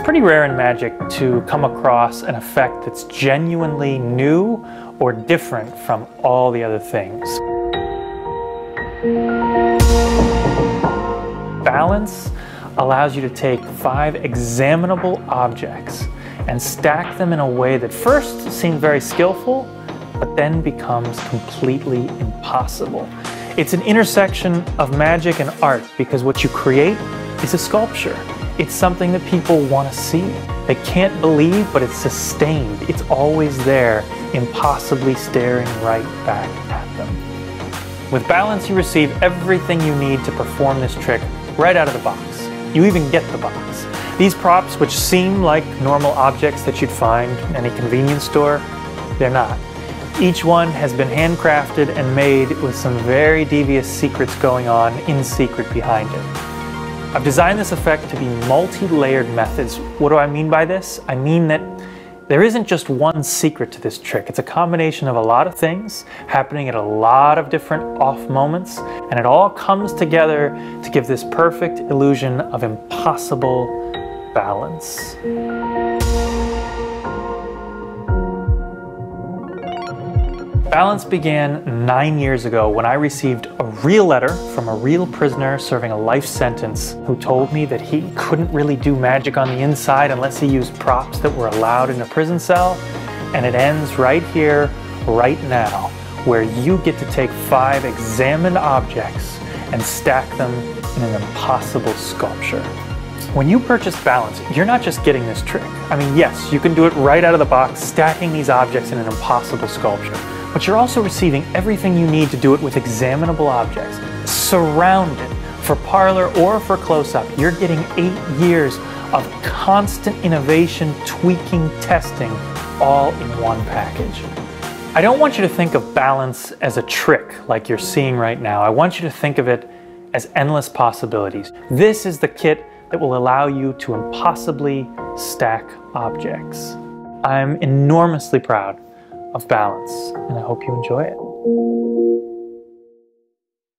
pretty rare in Magic to come across an effect that's genuinely new or different from all the other things. Balance allows you to take five examinable objects and stack them in a way that first seems very skillful, but then becomes completely impossible. It's an intersection of magic and art because what you create is a sculpture. It's something that people want to see. They can't believe, but it's sustained. It's always there, impossibly staring right back at them. With Balance, you receive everything you need to perform this trick right out of the box. You even get the box. These props, which seem like normal objects that you'd find in any convenience store, they're not. Each one has been handcrafted and made with some very devious secrets going on in secret behind it. I've designed this effect to be multi-layered methods. What do I mean by this? I mean that there isn't just one secret to this trick. It's a combination of a lot of things happening at a lot of different off moments, and it all comes together to give this perfect illusion of impossible balance. Balance began nine years ago when I received a real letter from a real prisoner serving a life sentence who told me that he couldn't really do magic on the inside unless he used props that were allowed in a prison cell. And it ends right here, right now, where you get to take five examined objects and stack them in an impossible sculpture. When you purchase Balance, you're not just getting this trick. I mean, yes, you can do it right out of the box, stacking these objects in an impossible sculpture but you're also receiving everything you need to do it with examinable objects, surrounded for parlor or for close-up. You're getting eight years of constant innovation, tweaking, testing, all in one package. I don't want you to think of balance as a trick like you're seeing right now. I want you to think of it as endless possibilities. This is the kit that will allow you to impossibly stack objects. I'm enormously proud of balance, and I hope you enjoy it.